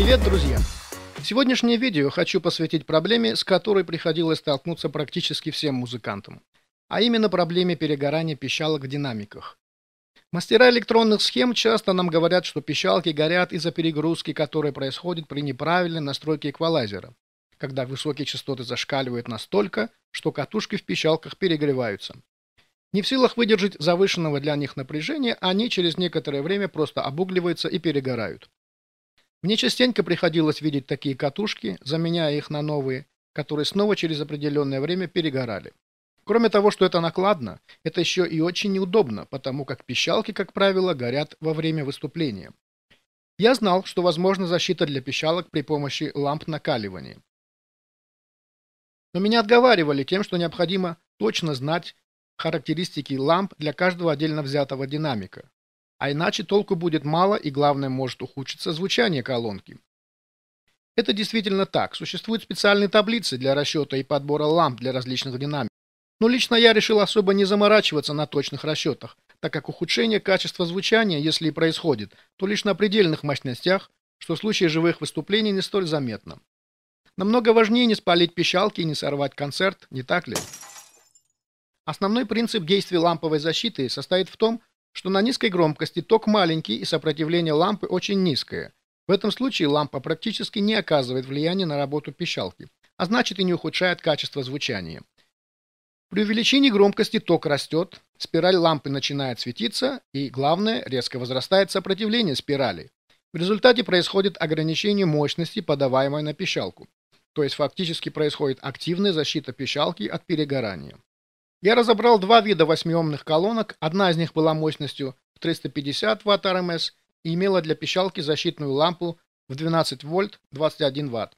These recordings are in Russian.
Привет, друзья! Сегодняшнее видео хочу посвятить проблеме, с которой приходилось столкнуться практически всем музыкантам, а именно проблеме перегорания пищалок в динамиках. Мастера электронных схем часто нам говорят, что пищалки горят из-за перегрузки, которая происходит при неправильной настройке эквалайзера, когда высокие частоты зашкаливают настолько, что катушки в пищалках перегреваются. Не в силах выдержать завышенного для них напряжения, они через некоторое время просто обугливаются и перегорают. Мне частенько приходилось видеть такие катушки, заменяя их на новые, которые снова через определенное время перегорали. Кроме того, что это накладно, это еще и очень неудобно, потому как пищалки, как правило, горят во время выступления. Я знал, что возможна защита для пищалок при помощи ламп накаливания. Но меня отговаривали тем, что необходимо точно знать характеристики ламп для каждого отдельно взятого динамика. А иначе толку будет мало и главное может ухудшиться звучание колонки. Это действительно так. Существуют специальные таблицы для расчета и подбора ламп для различных динамик. Но лично я решил особо не заморачиваться на точных расчетах, так как ухудшение качества звучания, если и происходит, то лишь на предельных мощностях, что в случае живых выступлений не столь заметно. Намного важнее не спалить пищалки и не сорвать концерт, не так ли? Основной принцип действия ламповой защиты состоит в том, что на низкой громкости ток маленький и сопротивление лампы очень низкое. В этом случае лампа практически не оказывает влияния на работу пищалки, а значит и не ухудшает качество звучания. При увеличении громкости ток растет, спираль лампы начинает светиться и, главное, резко возрастает сопротивление спирали. В результате происходит ограничение мощности, подаваемой на пищалку. То есть фактически происходит активная защита пищалки от перегорания. Я разобрал два вида восьмиомных колонок. Одна из них была мощностью 350 Вт РМС и имела для пищалки защитную лампу в 12 вольт 21 Вт.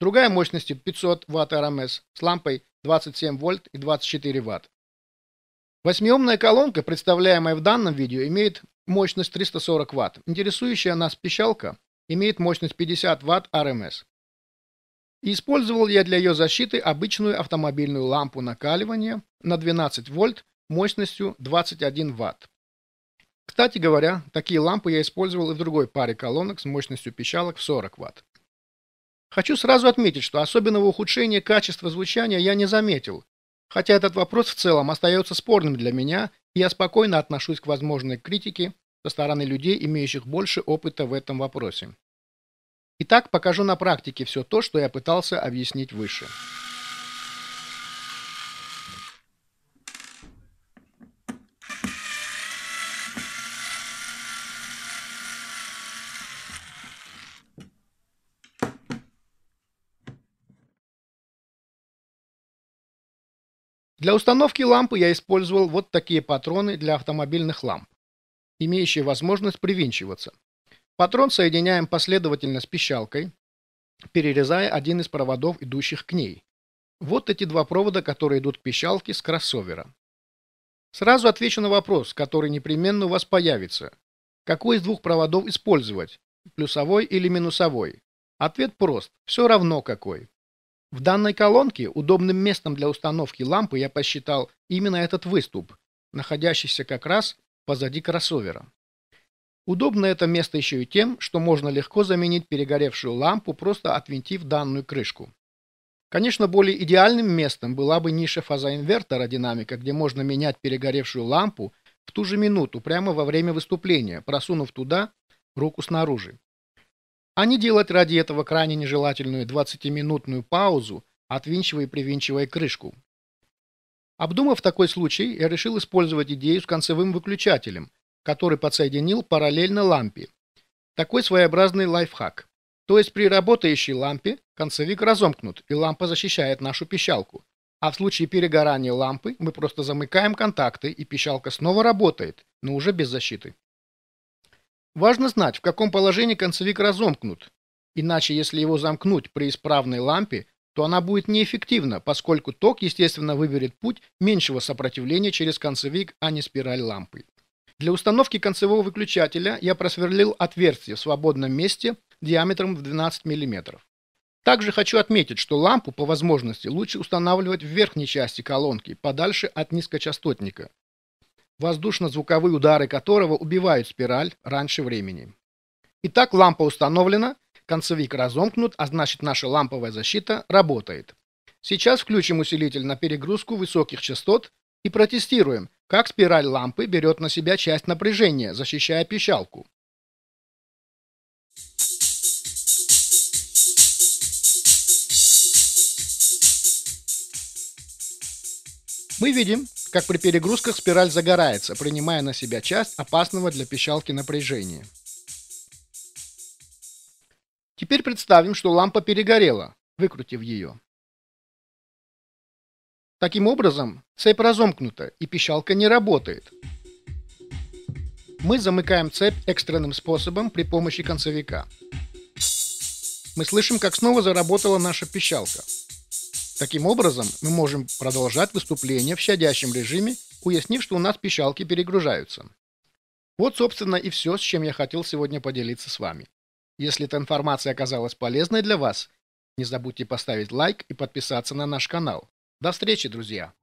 Другая мощностью 500 Вт РМС с лампой 27 вольт и 24 Вт. Восьмиомная колонка, представляемая в данном видео, имеет мощность 340 Вт. Интересующая нас пищалка имеет мощность 50 Вт РМС. И использовал я для ее защиты обычную автомобильную лампу накаливания на 12 вольт мощностью 21 ватт. Кстати говоря, такие лампы я использовал и в другой паре колонок с мощностью пищалок в 40 ватт. Хочу сразу отметить, что особенного ухудшения качества звучания я не заметил, хотя этот вопрос в целом остается спорным для меня, и я спокойно отношусь к возможной критике со стороны людей, имеющих больше опыта в этом вопросе. Итак, покажу на практике все то, что я пытался объяснить выше. Для установки лампы я использовал вот такие патроны для автомобильных ламп, имеющие возможность привинчиваться. Патрон соединяем последовательно с пищалкой, перерезая один из проводов, идущих к ней. Вот эти два провода, которые идут к пищалке с кроссовера. Сразу отвечу на вопрос, который непременно у вас появится. Какой из двух проводов использовать? Плюсовой или минусовой? Ответ прост. Все равно какой. В данной колонке удобным местом для установки лампы я посчитал именно этот выступ, находящийся как раз позади кроссовера. Удобно это место еще и тем, что можно легко заменить перегоревшую лампу, просто отвинтив данную крышку. Конечно, более идеальным местом была бы ниша фазоинвертора динамика, где можно менять перегоревшую лампу в ту же минуту, прямо во время выступления, просунув туда руку снаружи. А не делать ради этого крайне нежелательную 20-минутную паузу, отвинчивая и привинчивая крышку. Обдумав такой случай, я решил использовать идею с концевым выключателем – который подсоединил параллельно лампе. Такой своеобразный лайфхак. То есть при работающей лампе концевик разомкнут, и лампа защищает нашу пищалку. А в случае перегорания лампы мы просто замыкаем контакты, и пищалка снова работает, но уже без защиты. Важно знать, в каком положении концевик разомкнут. Иначе, если его замкнуть при исправной лампе, то она будет неэффективна, поскольку ток, естественно, выберет путь меньшего сопротивления через концевик, а не спираль лампы. Для установки концевого выключателя я просверлил отверстие в свободном месте диаметром в 12 мм. Также хочу отметить, что лампу по возможности лучше устанавливать в верхней части колонки, подальше от низкочастотника, воздушно-звуковые удары которого убивают спираль раньше времени. Итак, лампа установлена. концевик разомкнут, а значит наша ламповая защита работает. Сейчас включим усилитель на перегрузку высоких частот и протестируем, как спираль лампы берет на себя часть напряжения, защищая пищалку. Мы видим, как при перегрузках спираль загорается, принимая на себя часть опасного для пищалки напряжения. Теперь представим, что лампа перегорела, выкрутив ее. Таким образом, цепь разомкнута и пищалка не работает. Мы замыкаем цепь экстренным способом при помощи концевика. Мы слышим, как снова заработала наша пищалка. Таким образом, мы можем продолжать выступление в щадящем режиме, уяснив, что у нас пищалки перегружаются. Вот, собственно, и все, с чем я хотел сегодня поделиться с вами. Если эта информация оказалась полезной для вас, не забудьте поставить лайк и подписаться на наш канал. До встречи, друзья!